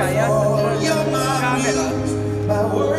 kaya Kaya, camera.